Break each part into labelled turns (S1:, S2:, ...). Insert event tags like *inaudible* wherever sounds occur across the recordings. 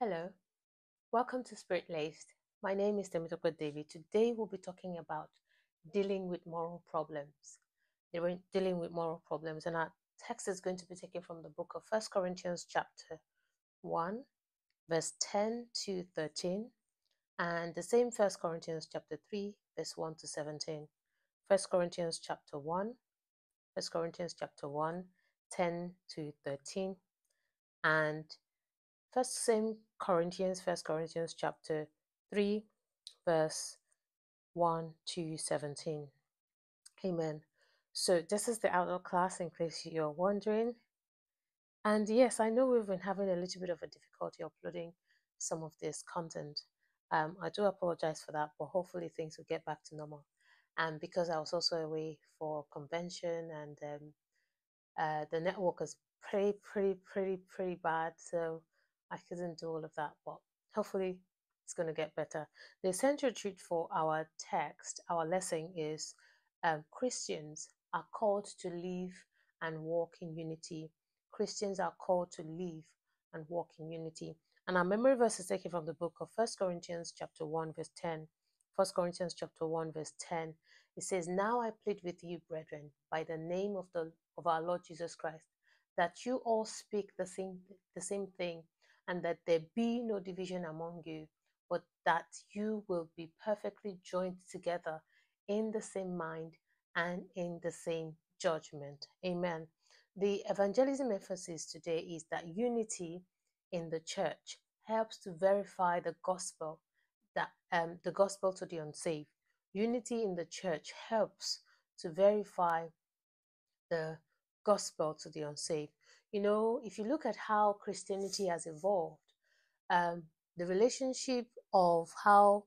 S1: Hello, welcome to Spirit Laced. My name is Temitope David. Today we'll be talking about dealing with moral problems. Dealing dealing with moral problems, and our text is going to be taken from the book of First Corinthians, chapter 1, verse 10 to 13, and the same First Corinthians, chapter 3, verse 1 to 17. First Corinthians, chapter 1, First Corinthians, chapter 1, 10 to 13, and First same Corinthians, First Corinthians chapter 3, verse 1 to 17. Amen. So this is the outdoor class in case you're wondering. And yes, I know we've been having a little bit of a difficulty uploading some of this content. Um, I do apologize for that, but hopefully things will get back to normal. And because I was also away for convention and um, uh, the network is pretty, pretty, pretty, pretty bad. So I couldn't do all of that, but hopefully it's going to get better. The essential truth for our text, our lesson is um, Christians are called to live and walk in unity. Christians are called to live and walk in unity. And our memory verse is taken from the book of First Corinthians chapter 1, verse 10. First Corinthians chapter 1, verse 10. It says, Now I plead with you, brethren, by the name of the of our Lord Jesus Christ, that you all speak the same the same thing and that there be no division among you, but that you will be perfectly joined together in the same mind and in the same judgment. Amen. The evangelism emphasis today is that unity in the church helps to verify the gospel that um, the gospel to the unsaved. Unity in the church helps to verify the gospel to the unsaved. You know, if you look at how Christianity has evolved, um, the relationship of how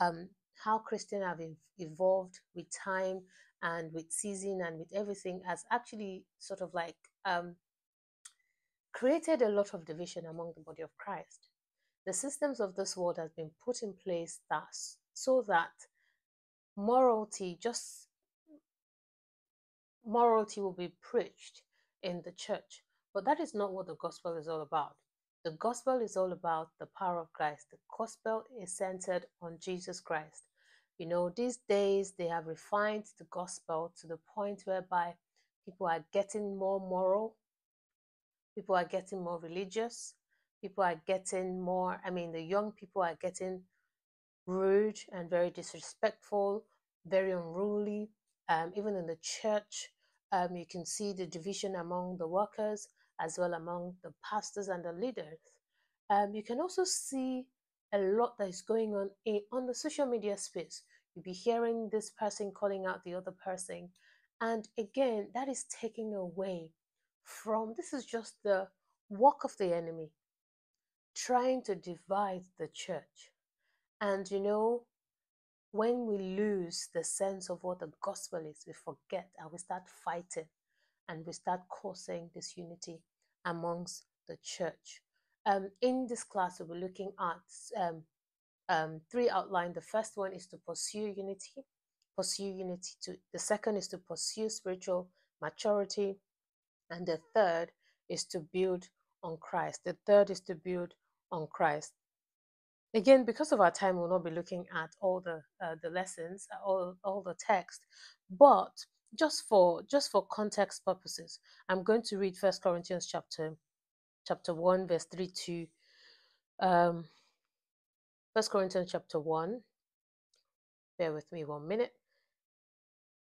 S1: um, how Christian have evolved with time and with season and with everything has actually sort of like um, created a lot of division among the body of Christ. The systems of this world has been put in place thus so that morality just morality will be preached in the church. But that is not what the gospel is all about. The gospel is all about the power of Christ. The gospel is centered on Jesus Christ. You know, these days they have refined the gospel to the point whereby people are getting more moral, people are getting more religious, people are getting more, I mean, the young people are getting rude and very disrespectful, very unruly. Um, even in the church, um, you can see the division among the workers as well among the pastors and the leaders. Um, you can also see a lot that is going on in, on the social media space. You'll be hearing this person calling out the other person. And again, that is taking away from this is just the work of the enemy trying to divide the church. And you know, when we lose the sense of what the gospel is, we forget and we start fighting and we start causing disunity amongst the church. Um, in this class, we'll be looking at um, um, three outline. The first one is to pursue unity, pursue unity. To the second is to pursue spiritual maturity, and the third is to build on Christ. The third is to build on Christ. Again, because of our time, we'll not be looking at all the uh, the lessons, uh, all all the text, but just for just for context purposes, I'm going to read First Corinthians chapter chapter one, verse three to um, First Corinthians chapter one. Bear with me one minute.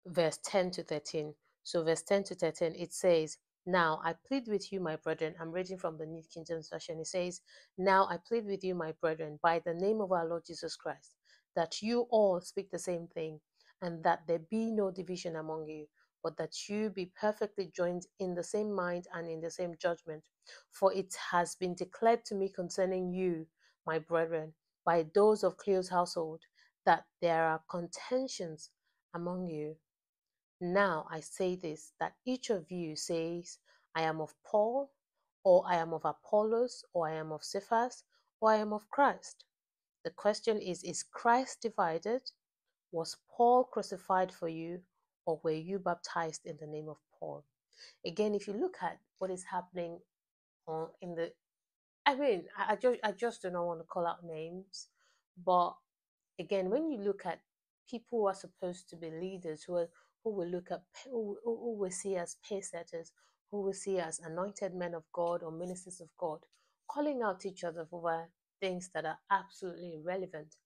S1: Verse ten to thirteen. So verse ten to thirteen, it says. Now I plead with you, my brethren. I'm reading from the New King James Version. It says, Now I plead with you, my brethren, by the name of our Lord Jesus Christ, that you all speak the same thing, and that there be no division among you, but that you be perfectly joined in the same mind and in the same judgment. For it has been declared to me concerning you, my brethren, by those of Cleo's household, that there are contentions among you. Now I say this that each of you says, I am of Paul, or I am of Apollos, or I am of Cephas, or I am of Christ. The question is Is Christ divided? Was Paul crucified for you, or were you baptized in the name of Paul? Again, if you look at what is happening in the I mean, I, just I just do not want to call out names, but again, when you look at people who are supposed to be leaders, who are who will look at who, who will see as pace setters, who will see as anointed men of God or ministers of God, calling out each other over things that are absolutely irrelevant.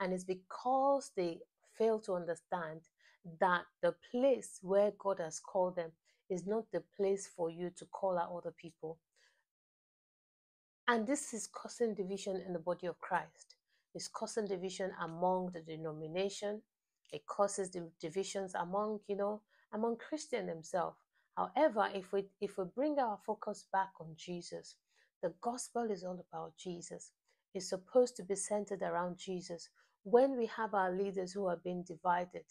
S1: And it's because they fail to understand that the place where God has called them is not the place for you to call out other people. And this is causing division in the body of Christ. It's causing division among the denomination. It causes the divisions among, you know, among Christian themselves. However, if we if we bring our focus back on Jesus, the gospel is all about Jesus. It's supposed to be centered around Jesus. When we have our leaders who are being divided,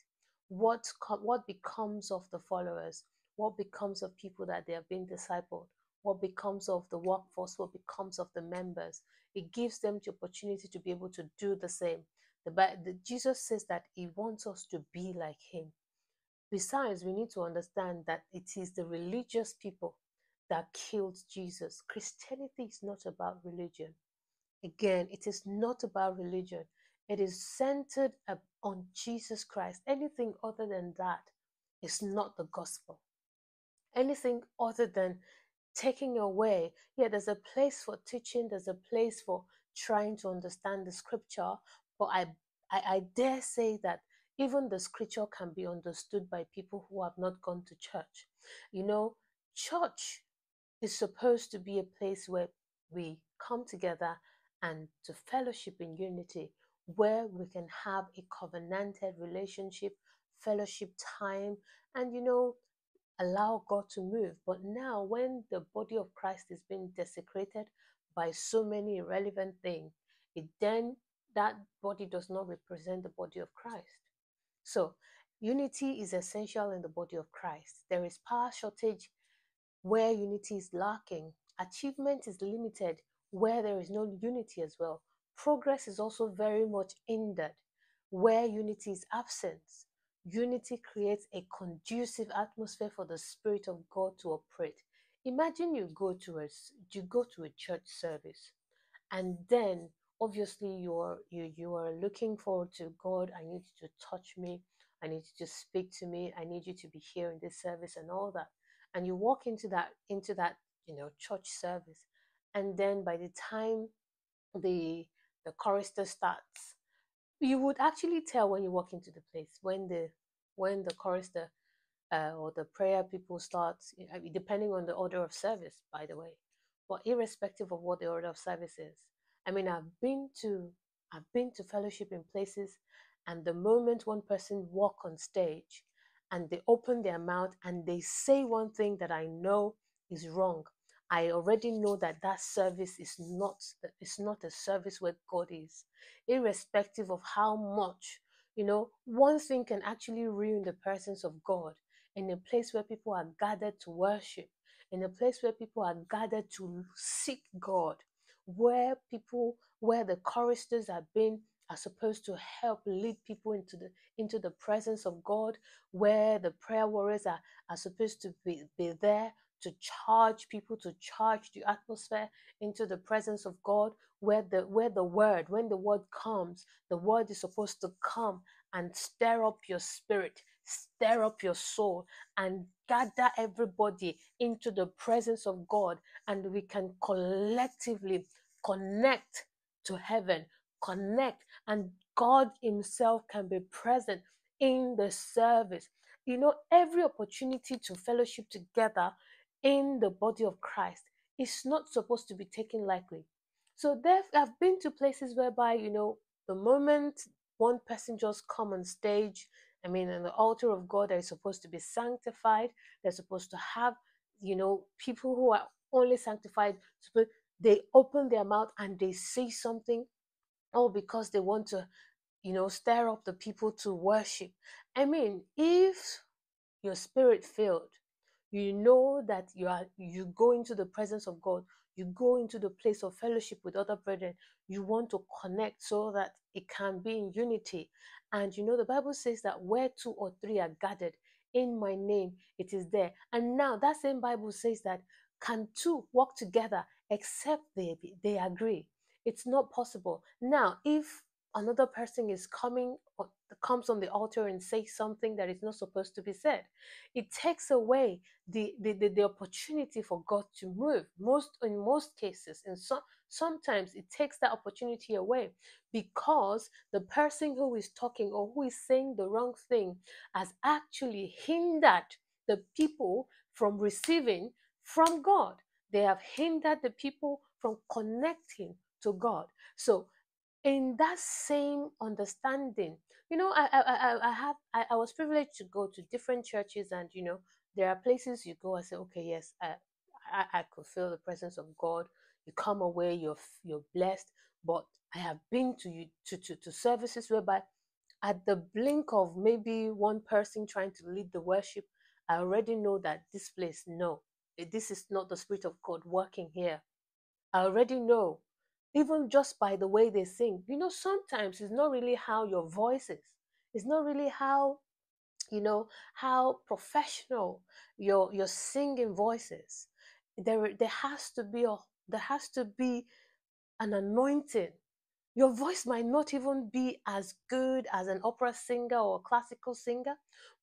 S1: what what becomes of the followers? What becomes of people that they are being discipled? What becomes of the workforce? What becomes of the members? It gives them the opportunity to be able to do the same. The, the Jesus says that He wants us to be like Him. Besides, we need to understand that it is the religious people that killed Jesus. Christianity is not about religion. Again, it is not about religion. It is centered on Jesus Christ. Anything other than that is not the gospel. Anything other than taking away, yeah, there's a place for teaching, there's a place for trying to understand the scripture, but I, I, I dare say that even the scripture can be understood by people who have not gone to church. You know, church is supposed to be a place where we come together and to fellowship in unity, where we can have a covenanted relationship, fellowship time, and you know, allow God to move. But now, when the body of Christ is being desecrated by so many irrelevant things, it then that body does not represent the body of Christ. So, unity is essential in the body of Christ. There is power shortage where unity is lacking. Achievement is limited where there is no unity as well. Progress is also very much hindered where unity is absent. Unity creates a conducive atmosphere for the Spirit of God to operate. Imagine you go to a you go to a church service, and then obviously you're you you are looking forward to God. I need you to touch me. I need you to speak to me. I need you to be here in this service and all that. And you walk into that into that you know church service, and then by the time the the chorister starts you would actually tell when you walk into the place when the when the chorister uh, or the prayer people start depending on the order of service by the way but irrespective of what the order of service is i mean i've been to i've been to fellowship in places and the moment one person walk on stage and they open their mouth and they say one thing that i know is wrong I already know that that service is not it's not a service where God is, irrespective of how much you know. One thing can actually ruin the presence of God in a place where people are gathered to worship, in a place where people are gathered to seek God, where people where the choristers have been are supposed to help lead people into the into the presence of God, where the prayer warriors are, are supposed to be, be there to charge people, to charge the atmosphere into the presence of God, where the where the word, when the word comes, the word is supposed to come and stir up your spirit, stir up your soul, and gather everybody into the presence of God, and we can collectively connect to heaven, connect, and God Himself can be present in the service. You know, every opportunity to fellowship together in the body of Christ is not supposed to be taken lightly. So there have been to places whereby, you know, the moment one person just come on stage, I mean, in the altar of God, they're supposed to be sanctified. They're supposed to have, you know, people who are only sanctified. They open their mouth and they say something, all because they want to, you know, stir up the people to worship. I mean, if your spirit failed, you know that you are you go into the presence of god you go into the place of fellowship with other brethren you want to connect so that it can be in unity and you know the bible says that where two or three are gathered in my name it is there and now that same bible says that can two walk together except they they agree. It's not possible. Now, if another person is coming comes on the altar and says something that is not supposed to be said. It takes away the the, the, the opportunity for god to move. Most in most cases and so, sometimes it takes that opportunity away because the person who is talking or who is saying the wrong thing has actually hindered the people from receiving from god. They have hindered the people from connecting to god. So in that same understanding. You know i i i, have I, I was privileged to go to different churches and you know there are places you go and say okay yes i i, I could feel the presence of god. You come away you're you're blessed. But i have been to you to, to to services whereby at the blink of maybe one person trying to lead the worship i already know that this place no eh, this is not the spirit of god working here. I already know even just by the way they sing. You know, sometimes it's not really how your voice is. It's not really how, you know, how professional your your singing voice is. There there has to be a there has to be an anointing your voice might not even be as good as an opera singer or a classical singer,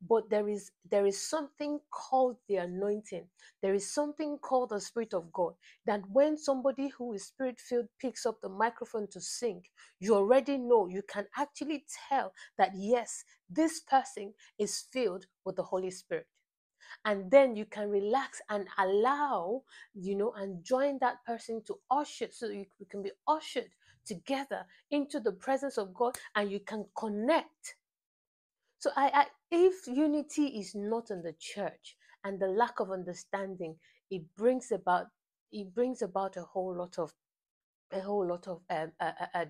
S1: but there is there is something called the anointing. There is something called the Spirit of God. That when somebody who is spirit filled picks up the microphone to sing, you already know, you can actually tell that yes, this person is filled with the Holy Spirit and then you can relax and allow you know and join that person to usher so you can be ushered together into the presence of God and you can connect. So I, I if unity is not in the church and the lack of understanding, it brings about it brings about a whole lot of a whole lot of um,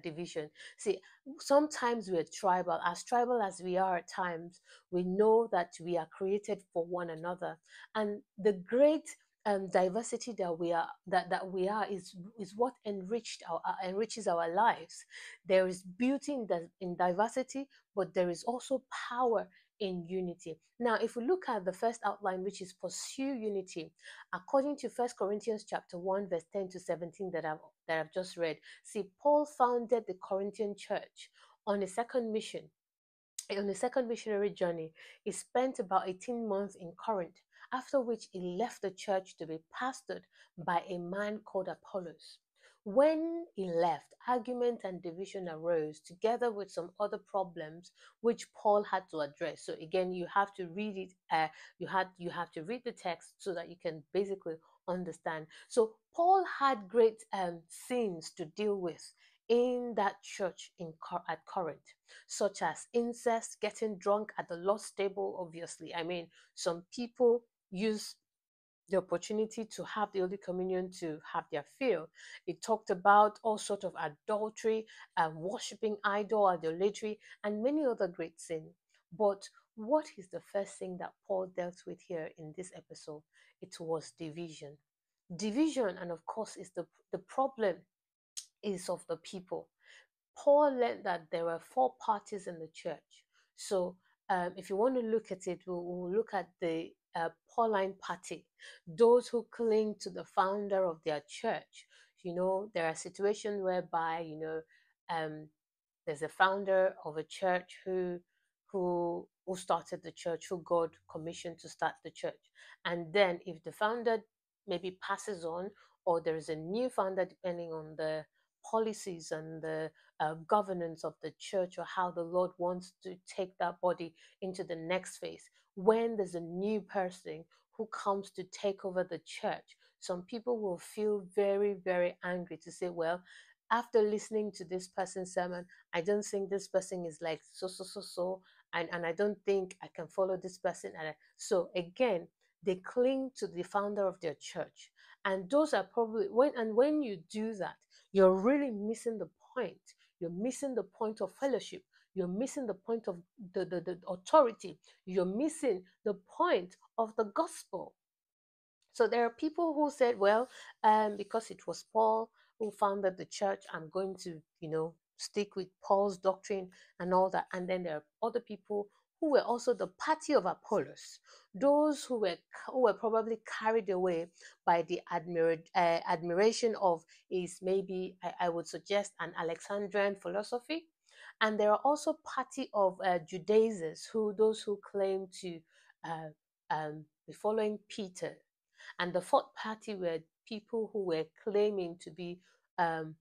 S1: division. See, sometimes we're tribal. As tribal as we are at times, we know that we are created for one another. And the great um, diversity that we are that, that we are is is what enriched our uh, enriches our lives. There is beauty in the in diversity, but there is also power in unity. Now, if we look at the first outline, which is pursue unity, according to First Corinthians chapter 1, verse 10 to 17 that I've that I've just read, see, Paul founded the Corinthian church on a second mission. On a second missionary journey, he spent about 18 months in Corinth after which he left the church to be pastored by a man called Apollos. When he left, argument and division arose together with some other problems which Paul had to address. So again, you have to read it. Uh, you had you have to read the text so that you can basically understand. So Paul had great um, sins to deal with in that church in at Corinth, such as incest, getting drunk at the Lord's table. Obviously, I mean, some people use the opportunity to have the Holy Communion to have their fill. It talked about all sorts of adultery, and um, worshipping idol, idolatry, and many other great sins. But what is the first thing that Paul dealt with here in this episode? It was division. Division, and of course, is the, the problem is of the people. Paul learned that there were four parties in the church. So um, if you want to look at it, we'll, we'll look at the uh, Pauline party, those who cling to the founder of their church. You know, there are situations whereby, you know, um, there's a founder of a church who who who started the church, who God commissioned to start the church. And then if the founder maybe passes on or there is a new founder depending on the policies and the uh, governance of the church or how the Lord wants to take that body into the next phase. When there's a new person who comes to take over the church, some people will feel very, very angry to say, well, after listening to this person's sermon, I don't think this person is like so, so, so, so, and, and I don't think I can follow this person. And so again, they cling to the founder of their church. And those are probably when and when you do that, you're really missing the point. You're missing the point of fellowship. You're missing the point of the, the, the authority. You're missing the point of the gospel. So there are people who said, well, um, because it was Paul who founded the church, I'm going to, you know, stick with Paul's doctrine and all that. And then there are other people who were also the party of Apollos, those who were who were probably carried away by the uh, admiration of is maybe I, I, would suggest an Alexandrian philosophy, and there are also party of uh, Judaizers who those who claim to uh, um, be following Peter, and the fourth party were people who were claiming to be um,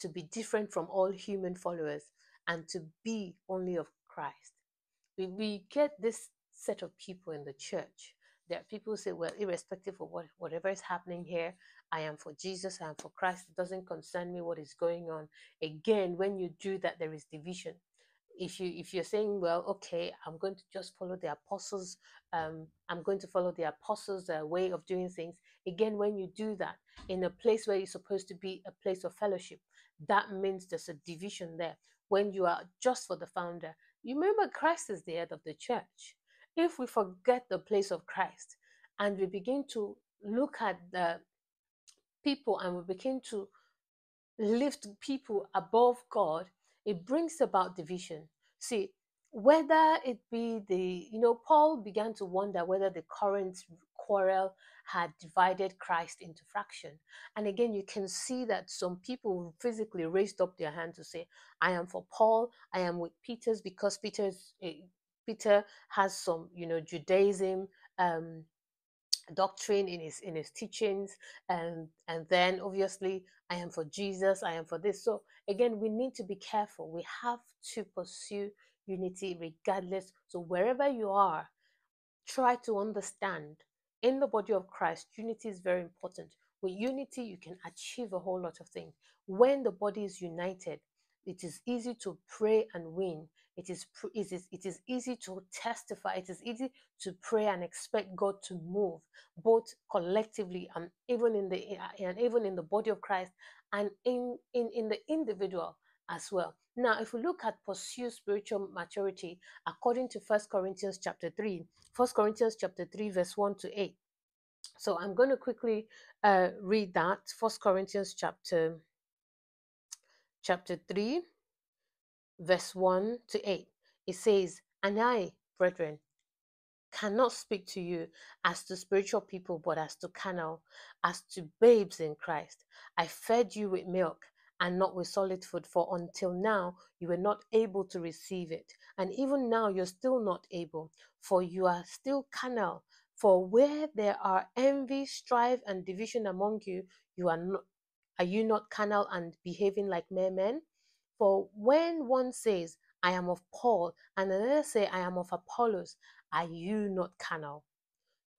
S1: to be different from all human followers and to be only of Christ. We, we get this set of people in the church. There are people who say, well, irrespective of what, whatever is happening here, I am for Jesus, I am for Christ. It doesn't concern me what is going on. Again, when you do that, there is division. If you if you're saying, well, okay, I'm going to just follow the apostles, um, I'm going to follow the apostles' uh, way of doing things. Again, when you do that in a place where you're supposed to be a place of fellowship, that means there's a division there. When you are just for the founder, you remember Christ is the head of the church. If we forget the place of Christ and we begin to look at the people and we begin to lift people above God, it brings about division. See, whether it be the, you know, Paul began to wonder whether the current quarrel had divided Christ into fraction. And again, you can see that some people physically raised up their hand to say, I am for Paul, I am with Peter's because Peter's uh, Peter has some, you know, Judaism um, doctrine in his in his teachings. And and then obviously i am for jesus i am for this. So again we need to be careful. We have to pursue unity regardless. So wherever you are try to understand in the body of christ unity is very important. With unity you can achieve a whole lot of things. When the body is united it is easy to pray and win. It is, it is it is easy to testify. It is easy to pray and expect god to move both collectively and even in the and even in the body of christ and in in, in the individual as well now if we look at pursue spiritual maturity according to first corinthians chapter 3 first corinthians chapter 3 verse 1 to 8 so i'm going to quickly uh, read that first corinthians chapter chapter 3 verse 1 to 8. It says, And I, brethren, cannot speak to you as to spiritual people, but as to carnal, as to babes in Christ. I fed you with milk and not with solid food, for until now you were not able to receive it. And even now you're still not able, for you are still carnal. For where there are envy, strife, and division among you, you are not are you not carnal and behaving like mere men? For when one says, I am of Paul, and another say, I am of Apollos, are you not carnal?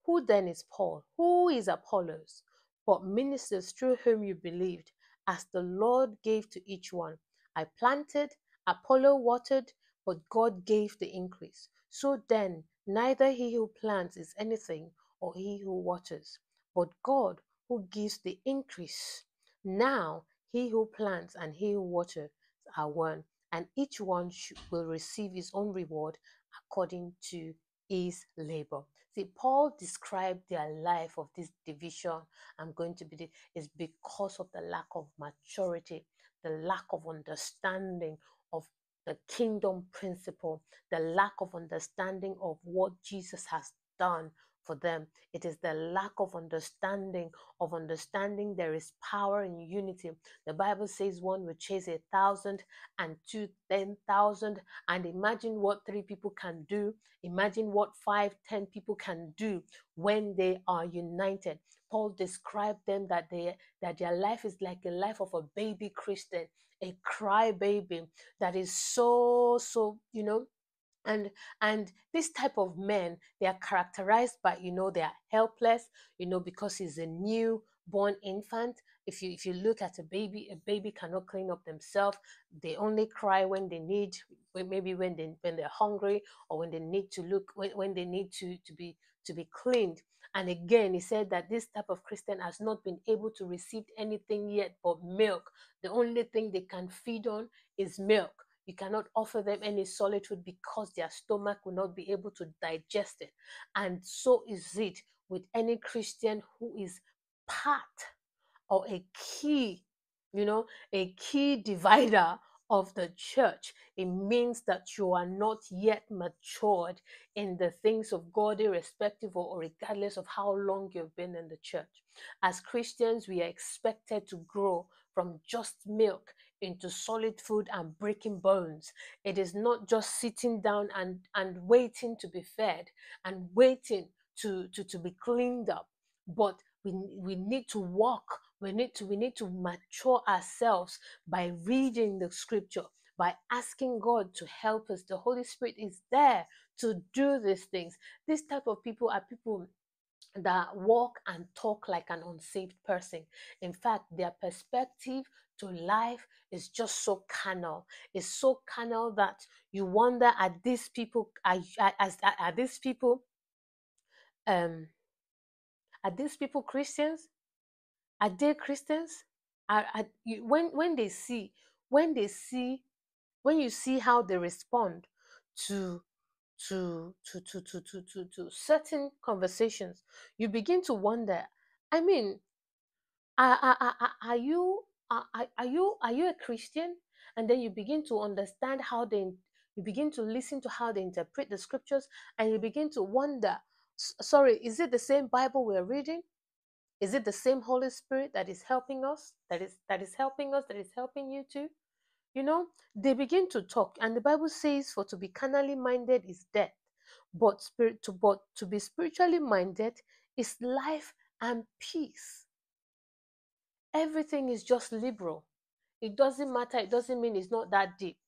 S1: Who then is Paul? Who is Apollos? But ministers through whom you believed, as the Lord gave to each one. I planted, Apollo watered, but God gave the increase. So then, neither he who plants is anything, or he who waters, but God who gives the increase. Now, he who plants and he who waters are one, and each one should, will receive his own reward according to his labor. See, Paul described their life of this division. I'm going to be is because of the lack of maturity, the lack of understanding of the kingdom principle, the lack of understanding of what Jesus has done for them. It is the lack of understanding, of understanding there is power in unity. The Bible says one will chase a thousand and two, ten thousand. And imagine what three people can do. Imagine what five, ten people can do when they are united. Paul described them that they that their life is like a life of a baby Christian, a cry baby that is so, so, you know, and and this type of men they are characterized by you know they are helpless you know because he's a new born infant. If you if you look at a baby a baby cannot clean up themselves. They only cry when they need maybe when they when they're hungry or when they need to look when, when they need to to be to be cleaned. And again he said that this type of christian has not been able to receive anything yet but milk. The only thing they can feed on is milk you cannot offer them any solid food because their stomach will not be able to digest it. And so is it with any Christian who is part or a key, you know, a key divider of the church, it means that you are not yet matured in the things of God, irrespective or regardless of how long you've been in the church. As Christians, we are expected to grow from just milk into solid food and breaking bones. It is not just sitting down and, and waiting to be fed and waiting to, to, to be cleaned up, but we, we need to walk. We need to we need to mature ourselves by reading the scripture by asking god to help us. The holy spirit is there to do these things. This type of people are people that walk and talk like an unsaved person. In fact their perspective to life is just so carnal it's so carnal that you wonder are these people are, are, are, are these people um are these people christians are they Christians? Are, are you, when when they see when they see when you see how they respond to to to to to to to, to certain conversations, you begin to wonder. I mean, are, are, are, are you are, are you are you a Christian? And then you begin to understand how they you begin to listen to how they interpret the scriptures, and you begin to wonder. Sorry, is it the same Bible we're reading? Is it the same Holy Spirit that is helping us? That is that is helping us, that is helping you too? You know, they begin to talk, and the Bible says, For to be carnally minded is death, but spirit to but to be spiritually minded is life and peace. Everything is just liberal. It doesn't matter, it doesn't mean it's not that deep.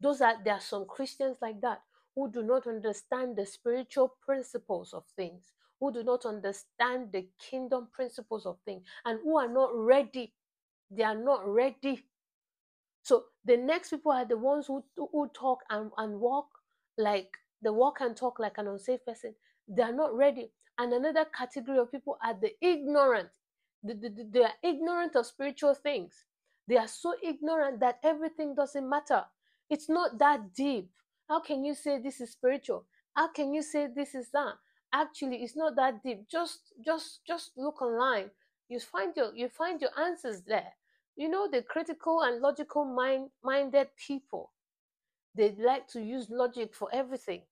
S1: Those are there are some Christians like that who do not understand the spiritual principles of things who do not understand the kingdom principles of things and who are not ready. They are not ready. So the next people are the ones who, who talk and, and walk like they walk and talk like an unsafe person. They are not ready. And another category of people are the ignorant. They, they, they are ignorant of spiritual things. They are so ignorant that everything doesn't matter. It's not that deep. How can you say this is spiritual? How can you say this is that? actually it's not that deep just just just look online you find your you find your answers there you know the critical and logical mind minded people they like to use logic for everything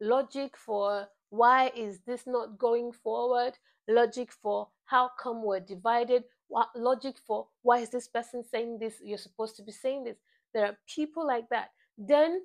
S1: logic for why is this not going forward logic for how come we're divided What logic for why is this person saying this you're supposed to be saying this there are people like that then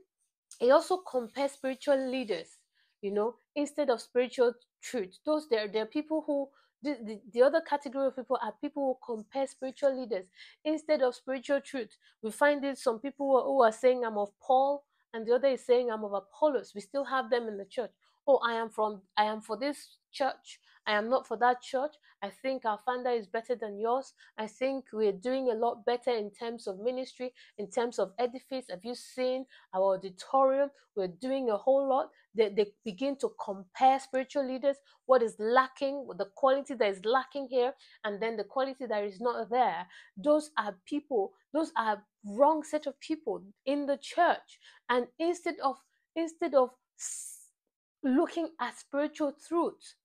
S1: he also compares spiritual leaders you know, instead of spiritual truth. Those there, there are people who the, the, the, other category of people are people who compare spiritual leaders instead of spiritual truth. We find it some people who are, who are saying I'm of Paul, and the other is saying I'm of Apollos. We still have them in the church. Oh, I am from I am for this church. I am not for that church. I think our founder is better than yours. I think we're doing a lot better in terms of ministry, in terms of edifice. Have you seen our auditorium? We're doing a whole lot. They, they begin to compare spiritual leaders, what is lacking, the quality that is lacking here, and then the quality that is not there. Those are people, those are wrong set of people in the church. And instead of instead of looking at spiritual truth,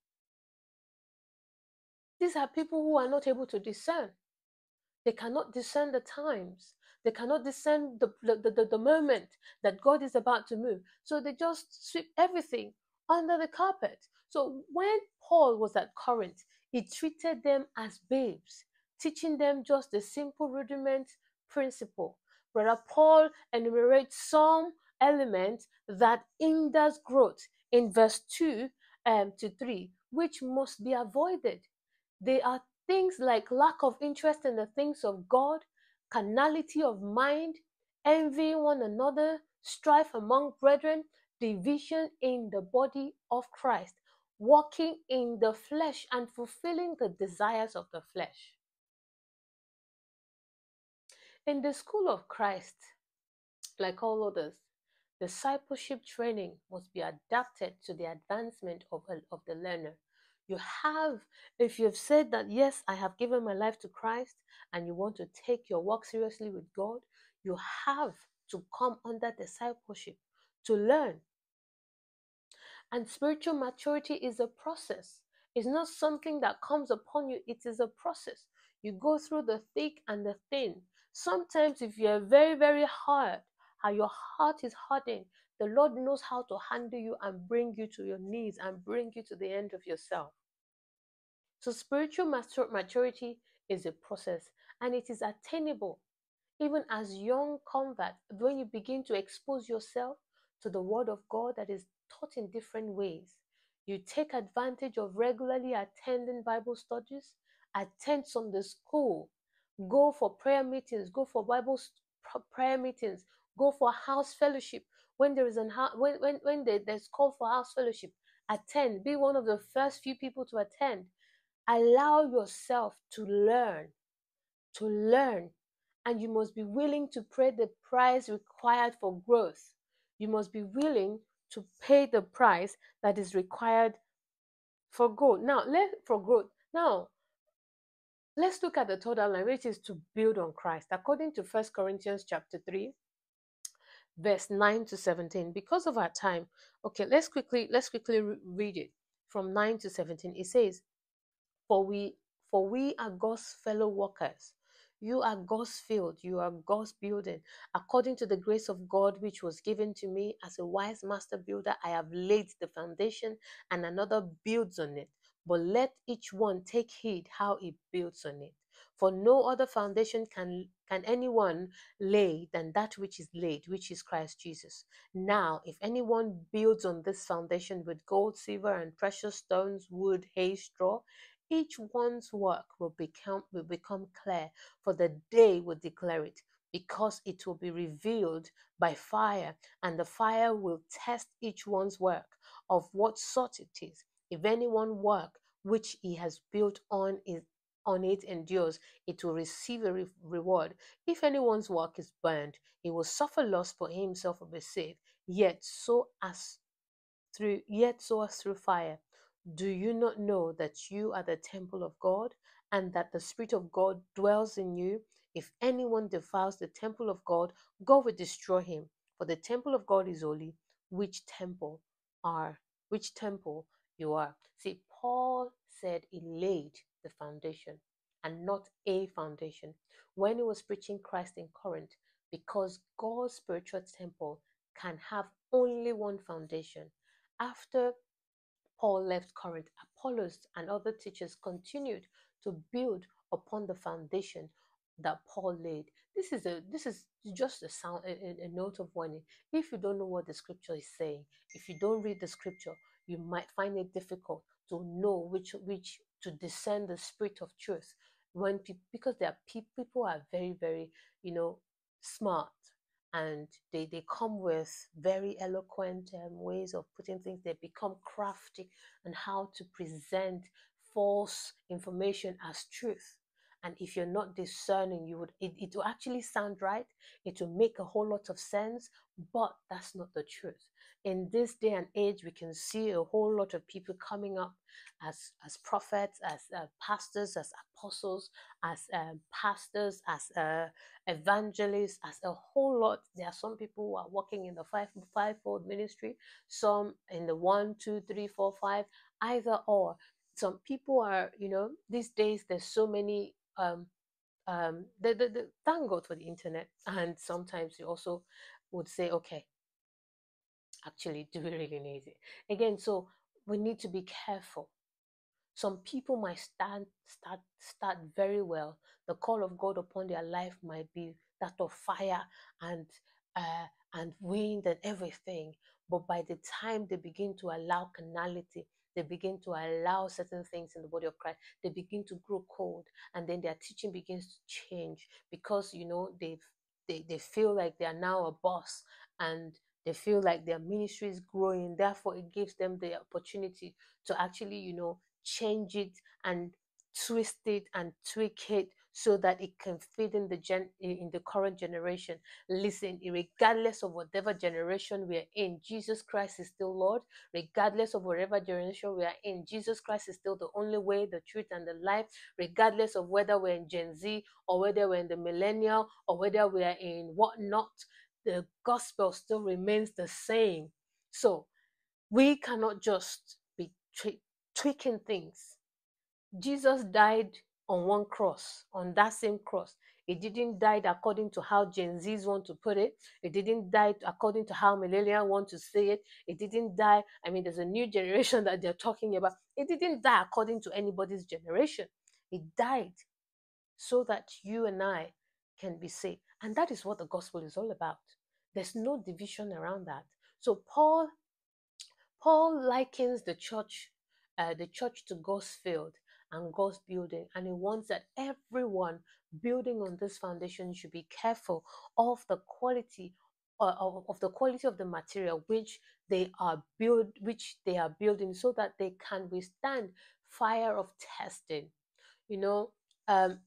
S1: these are people who are not able to discern. They cannot discern the times. They cannot discern the, the, the, the moment that God is about to move. So they just sweep everything under the carpet. So when Paul was at Corinth, he treated them as babes, teaching them just the simple rudiment principle. Brother Paul enumerates some elements that hinders growth in verse 2 um, to 3, which must be avoided. They are things like lack of interest in the things of God, carnality of mind, envying one another, strife among brethren, division in the body of Christ, walking in the flesh and fulfilling the desires of the flesh. In the school of Christ, like all others, discipleship training must be adapted to the advancement of, of the learner you have, if you've said that, yes, I have given my life to Christ, and you want to take your work seriously with God, you have to come under discipleship to learn. And spiritual maturity is a process. It's not something that comes upon you, it is a process. You go through the thick and the thin. Sometimes, if you're very, very hard, how your heart is hardened, the Lord knows how to handle you and bring you to your knees and bring you to the end of yourself. So, spiritual maturity is a process and it is attainable even as young converts when you begin to expose yourself to the Word of God that is taught in different ways. You take advantage of regularly attending Bible studies, attend Sunday school, go for prayer meetings, go for Bible prayer meetings, go for house fellowship. When there is an when when when there's call for house fellowship, attend. Be one of the first few people to attend. Allow yourself to learn, to learn, and you must be willing to pay the price required for growth. You must be willing to pay the price that is required for growth. Now, let for growth. Now, let's look at the third line, which is to build on Christ. According to First Corinthians chapter 3, verse 9 to 17. Because of our time, okay, let's quickly let's quickly read it from 9 to 17. It says, For we for we are God's fellow workers. You are God's field, you are God's building. According to the grace of God which was given to me as a wise master builder, I have laid the foundation and another builds on it. But let each one take heed how he builds on it. For no other foundation can, can anyone lay than that which is laid, which is Christ Jesus. Now, if anyone builds on this foundation with gold, silver, and precious stones, wood, hay, straw, each one's work will become will become clear for the day will declare it because it will be revealed by fire and the fire will test each one's work of what sort it is if anyone work which he has built on is on it endures it will receive a re- reward if anyone's work is burned he will suffer loss for himself will be saved yet so as through yet so as through fire do you not know that you are the temple of God and that the Spirit of God dwells in you? If anyone defiles the temple of God, God will destroy him. For the temple of God is holy. Which temple are, which temple you are. See, Paul said he laid the foundation and not a foundation when he was preaching Christ in Corinth because God's spiritual temple can have only one foundation. After Paul left Corinth, Apollos and other teachers continued to build upon the foundation that Paul laid. This is a this is just a sound a, a, note of warning. If you don't know what the scripture is saying, if you don't read the scripture, you might find it difficult to know which which to discern the spirit of truth when people because there are people people are very very you know smart and they, they come with very eloquent um, ways of putting things. They become crafty and how to present false information as truth. And if you're not discerning, you would it, it will actually sound right. It will make a whole lot of sense, but that's not the truth in this day and age, we can see a whole lot of people coming up as as prophets, as uh, pastors, as apostles, as um, pastors, as uh, evangelists, as a whole lot. There are some people who are working in the five fivefold ministry, some in the one, two, three, four, five, either or. Some people are, you know, these days there's so many. Um, um, the, the, the, thank God for the internet, and sometimes you also would say, okay, actually do really need it again so we need to be careful some people might start start start very well the call of god upon their life might be that of fire and uh, and wind and everything but by the time they begin to allow carnality they begin to allow certain things in the body of Christ. They begin to grow cold, and then their teaching begins to change because you know they they they feel like they are now a boss, and they feel like their ministry is growing therefore it gives them the opportunity to actually you know change it and twist it and tweak it so that it can fit in the gen in the current generation. Listen regardless of whatever generation we are in jesus christ is still lord. Regardless of whatever generation we are in jesus christ is still the only way the truth and the life. Regardless of whether we're in gen z or whether we're in the millennial or whether we are in whatnot the gospel still remains the same. So we cannot just be tweaking things. Jesus died on one cross, on that same cross. It didn't die according to how Gen Zs want to put it. It didn't die according to how millennials want to say it. It didn't die. I mean, there's a new *laughs* generation that they're talking about. It didn't die according to anybody's generation. It died so that you and I can be saved. And that is what the gospel is all about. There's no division around that. So Paul Paul likens the church, uh, the church to God's field and God's building, and he wants that everyone building on this foundation should be careful of the quality uh, of, of the quality of the material which they are build which they are building so that they can withstand fire of testing you know um,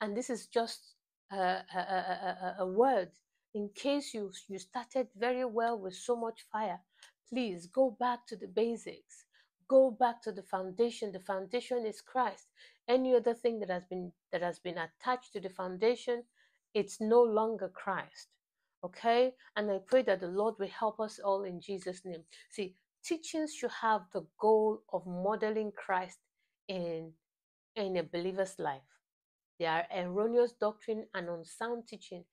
S1: and this is just a, a, a, word in case you you started very well with so much fire. Please go back to the basics. Go back to the foundation. The foundation is christ. Any other thing that has been that has been attached to the foundation it's no longer christ. Okay? And i pray that the lord will help us all in jesus name. See teachings should have the goal of modeling christ in in a believer's life their erroneous doctrine and unsound teaching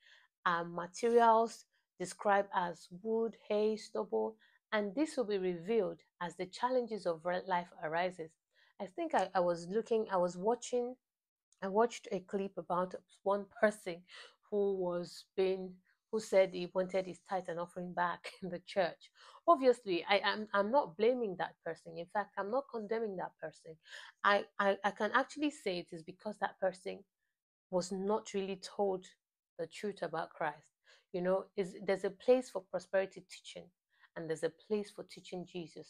S1: are materials described as wood hay stubble and this will be revealed as the challenges of life arises. I think I, I was looking, I was watching, I watched a clip about one person who was being who said he wanted his tithe and offering back *laughs* in the church. Obviously, I am I'm, not blaming that person. In fact, I'm not condemning that person. I, I, I can actually say it is because that person was not really told the truth about Christ. You know, is there's a place for prosperity teaching and there's a place for teaching Jesus,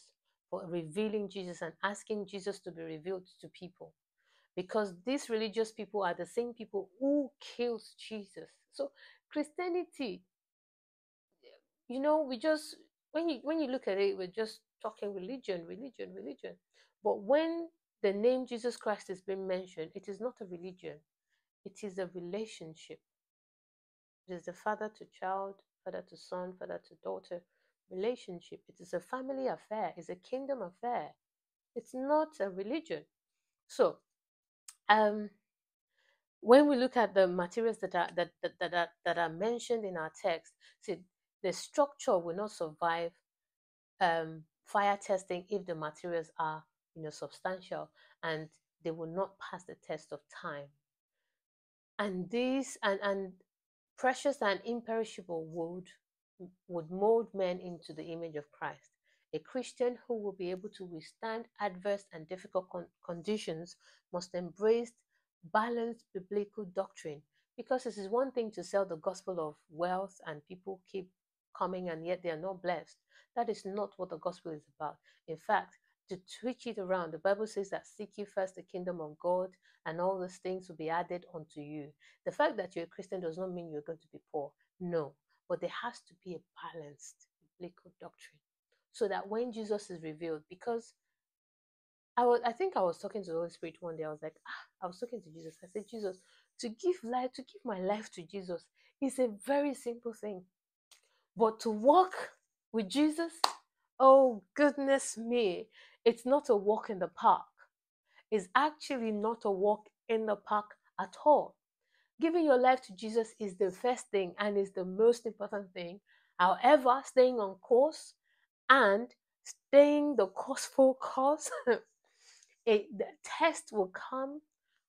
S1: for revealing Jesus and asking Jesus to be revealed to people. Because these religious people are the same people who kills Jesus. So Christianity, you know, we just when you when you look at it, we're just talking religion, religion, religion. But when the name Jesus Christ is being mentioned, it is not a religion, it is a relationship. It is the father to child, father to son, father to daughter, relationship. It is a family affair, it's a kingdom affair. It's not a religion. So, um, when we look at the materials that are that, that, that, are, that are mentioned in our text, see the structure will not survive um, fire testing if the materials are you know substantial and they will not pass the test of time. And these and and precious and imperishable wood would mold men into the image of Christ. A Christian who will be able to withstand adverse and difficult con- conditions must embrace balanced biblical doctrine because it is one thing to sell the gospel of wealth and people keep coming and yet they are not blessed. That is not what the gospel is about. In fact, to switch it around, the Bible says that seek you first the kingdom of God and all those things will be added unto you. The fact that you're a Christian does not mean you're going to be poor. No, but there has to be a balanced biblical doctrine so that when Jesus is revealed, because I was I think I was talking to the Holy Spirit one day, I was like, ah, I was talking to Jesus. I said, Jesus, to give life, to give my life to Jesus is a very simple thing. But to walk with Jesus, oh goodness me, it's not a walk in the park. It's actually not a walk in the park at all. Giving your life to Jesus is the first thing and is the most important thing. However, staying on course and staying the *laughs* course course, a, the test will come,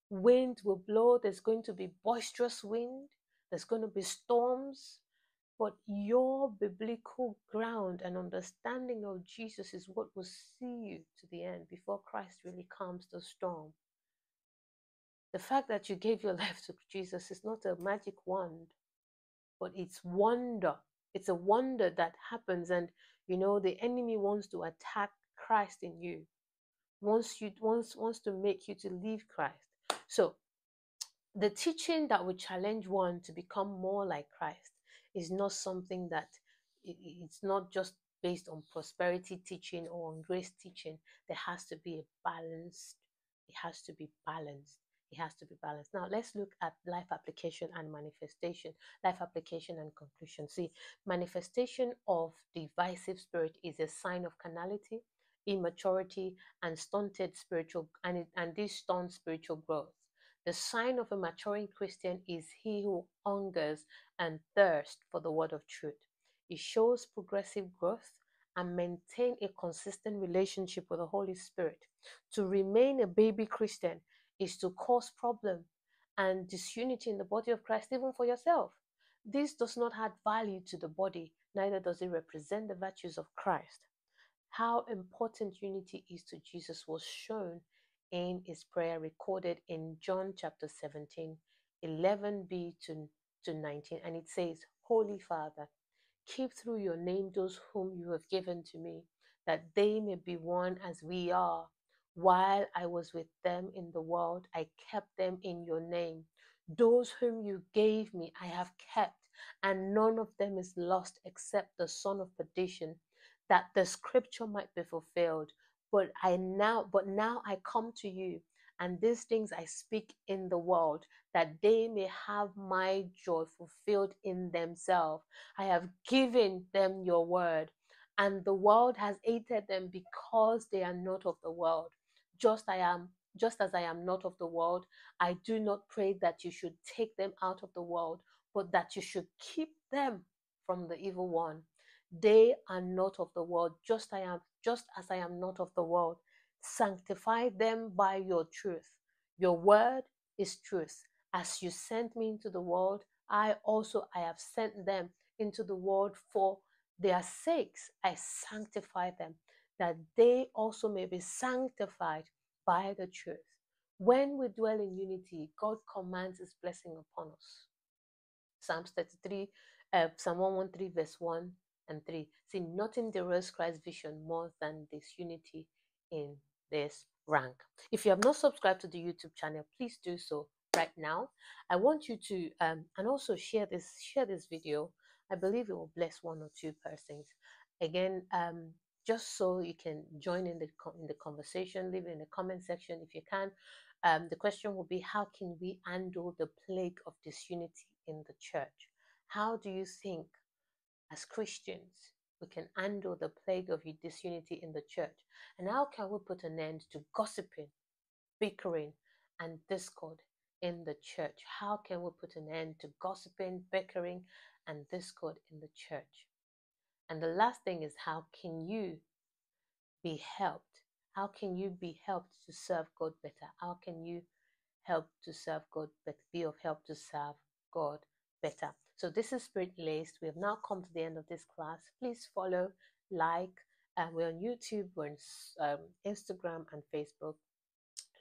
S1: wind will blow, there's going to be boisterous wind, there's going to be storms. But your biblical ground and understanding of Jesus is what will see you to the end before Christ really calms the storm. The fact that you gave your *laughs* life to Jesus is not a magic wand, but it's wonder. It's a wonder that happens, and you know the enemy wants to attack Christ in you, wants you wants wants to make you to leave Christ. So, the teaching that would challenge one to become more like Christ is not something that it's not just based on prosperity teaching or on grace teaching. There has to be a balanced. It has to be balanced it has to be balanced. Now, let's look at life application and manifestation. Life application and conclusion. See, manifestation of divisive spirit is a sign of carnality, immaturity, and stunted spiritual and, and this stunt spiritual growth. The sign of a maturing Christian is he who hungers and thirsts for the word of truth. It shows progressive growth and maintain a consistent relationship with the Holy Spirit. To remain a baby Christian is to cause problem and disunity in the body of Christ, even for yourself. This does not add value to the body, neither does it represent the virtues of Christ. How important unity is to Jesus was shown in his prayer recorded in John chapter 17, 11b to, to 19. And it says, Holy Father, keep through your name those whom you have given to me, that they may be one as we are. While I was with them in the world, I kept them in your name. Those whom you gave me, I have kept, and none of them is lost except the son of perdition, that the scripture might be fulfilled. But I now, but now I come to you, and these things I speak in the world, that they may have my joy fulfilled in themselves. I have given them your word, and the world has hated them because they are not of the world. Just I am, just as I am not of the world, I do not pray that you should take them out of the world, but that you should keep them from the evil one. They are not of the world, just I am, just as I am not of the world. Sanctify them by your truth. Your word is truth. As you sent me into the world, I also I have sent them into the world for their sakes. I sanctify them, that they also may be sanctified by the truth. When we dwell in unity, God commands his blessing upon us. Psalms 33, uh, Psalm 113, verse 1 and 3. See, nothing derails Christ's vision more than this unity in this rank. If you have not subscribed to the YouTube channel, please do so right now. I want you to um, and also share this share this video. I believe it will bless one or two persons. Again, um, just so you can join in the in the conversation, leave it in the comment section if you can. Um, the question will be how can we handle the plague of disunity in the church? How do you think, as Christians, we can handle the plague of disunity in the church? And how can we put an end to gossiping, bickering, and discord in the church? How can we put an end to gossiping, bickering, and discord in the church? And the last thing is how can you be helped? How can you be helped to serve God better? How can you help to serve God better? Be of help to serve God better. So this is Spirit Laced. We have now come to the end of this class. Please follow, like, and we're on YouTube, we're on um, Instagram and Facebook.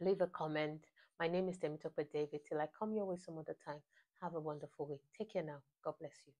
S1: Leave a comment. My name is Temitope David. Till I come your way some other time. Have a wonderful week. Take care now. God bless you.